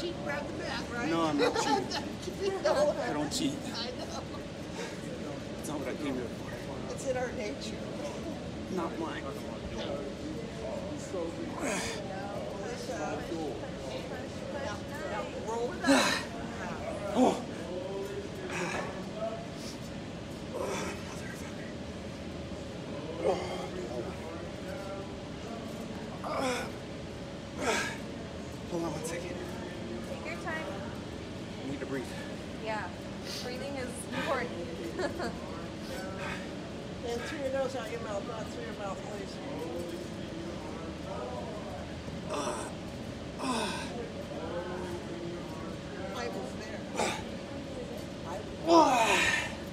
cheat around the back, right? No, I'm not cheating. no, I don't cheat. I know. It's not what I came here for. It's in our nature. Not mine. Let's, now, now roll it up. Oh. Hold on one second. Take your time. I need to breathe. Yeah, breathing is important. And through your nose, out your mouth, not through your mouth, please. I was there. I,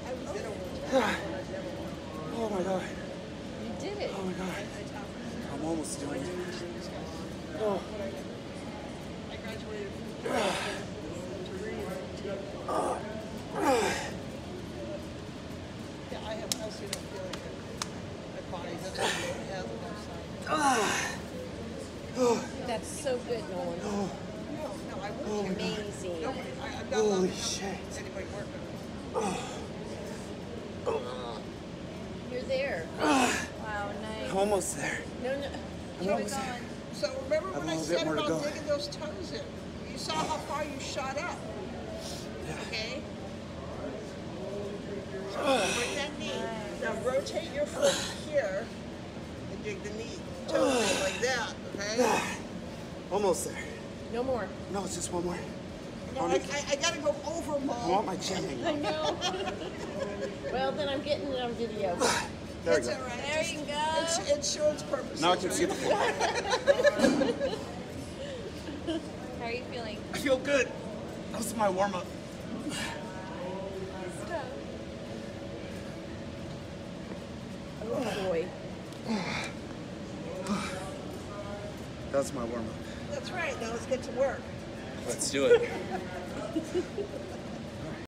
I was there one time when I never won. Oh my god. You did it. Oh my god. I'm almost doing it. Oh. I graduated from Turin. Yeah, I have also don't feel like it. My body doesn't have no sign. That's so good, Nolan. No, no, I wouldn't. Amazing. Nobody, I, Holy allowed to shit. Anybody working. You're there. I'm Wow, nice. almost there. No, no. Keep almost it there. So remember when a I little bit said more to about go. digging those toes in? You saw how far you shot up, Yeah. okay? So bring that knee. Now rotate your foot here and dig the knee, toe like that, okay? Almost there. No more. No, it's just one more. No, I, I, I gotta go over, I Mom. want my chin hanging. I know. well, then I'm getting it on video. There we It's go. all right. There Just- you go. It's, insurance purposes. Now I can see the floor. How are you feeling? I feel good. That was my warm up. Oh boy. That was my warm up. That's right. Now let's get to work. Let's do it.